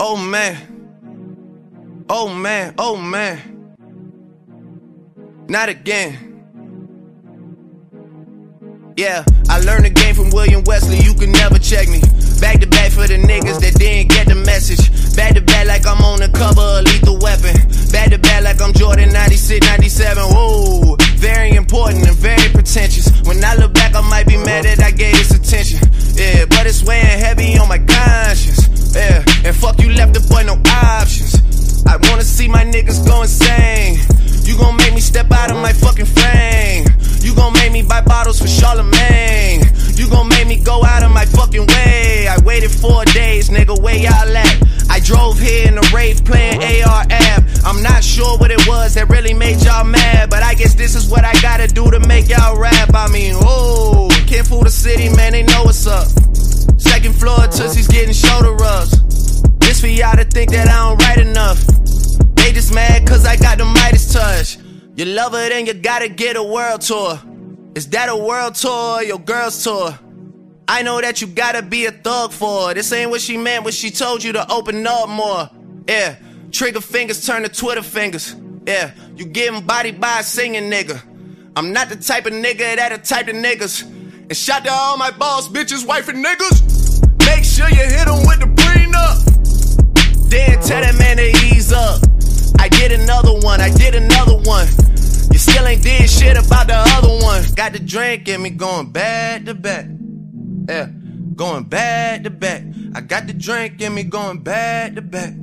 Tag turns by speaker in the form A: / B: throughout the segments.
A: Oh man. Oh man. Oh man. Not again. Yeah, I learned the game from William Wesley, you can never check me. Back to back for the niggas that didn't get the guess this is what I gotta do to make y'all rap. I mean, oh, can't fool the city, man, they know what's up. Second floor, Tootsie's getting shoulder rubs. This for y'all to think that I don't write enough. They just mad cause I got the Midas touch. You love her, then you gotta get a world tour. Is that a world tour or your girl's tour? I know that you gotta be a thug for her. This ain't what she meant when she told you to open up more. Yeah, trigger fingers turn to Twitter fingers. Yeah, you getting bodied by a singing nigga. I'm not the type of nigga that a type of niggas. And shout to all my boss bitches, wife and niggas. Make sure you hit them with the prenup. Then tell that man to ease up. I did another one, I did another one. You still ain't did shit about the other one. Got the drink in me going back to back. Yeah, going back to back. I got the drink in me going back to back.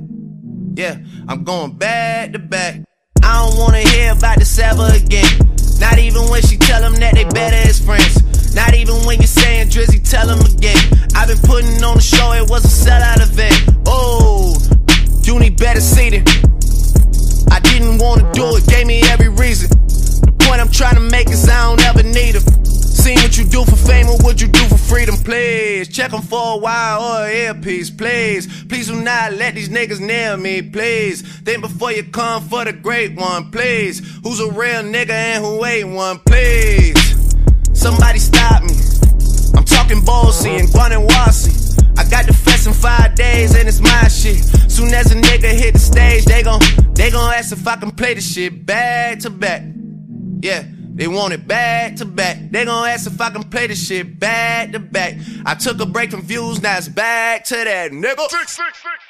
A: Yeah, I'm going back to back. I don't wanna hear about the Sava again. Not even when she tell them that they better as friends. Not even when you're saying Drizzy, tell them again. I've been putting on the show, it was a sellout event. Oh, you need better seating. I didn't wanna do it, gave me every reason. The point I'm trying to make is I don't ever need them. Seen what you do for fame or what you do for freedom, please. Check them for a while oh, or an earpiece, please. Please do not let these niggas near me, please. Think before you come for the great one, please. Who's a real nigga and who ain't one, please. Somebody stop me. I'm talking Ballsy and Guanajuasi. I got the fest in five days and it's my shit. Soon as a nigga hit the stage, they gon' they gon' ask if I can play the shit back to back. Yeah, they want it back to back. They gon' ask if I can play the shit back to back. I took a break from views, now it's back to that nigga.
B: Fix, fix, fix.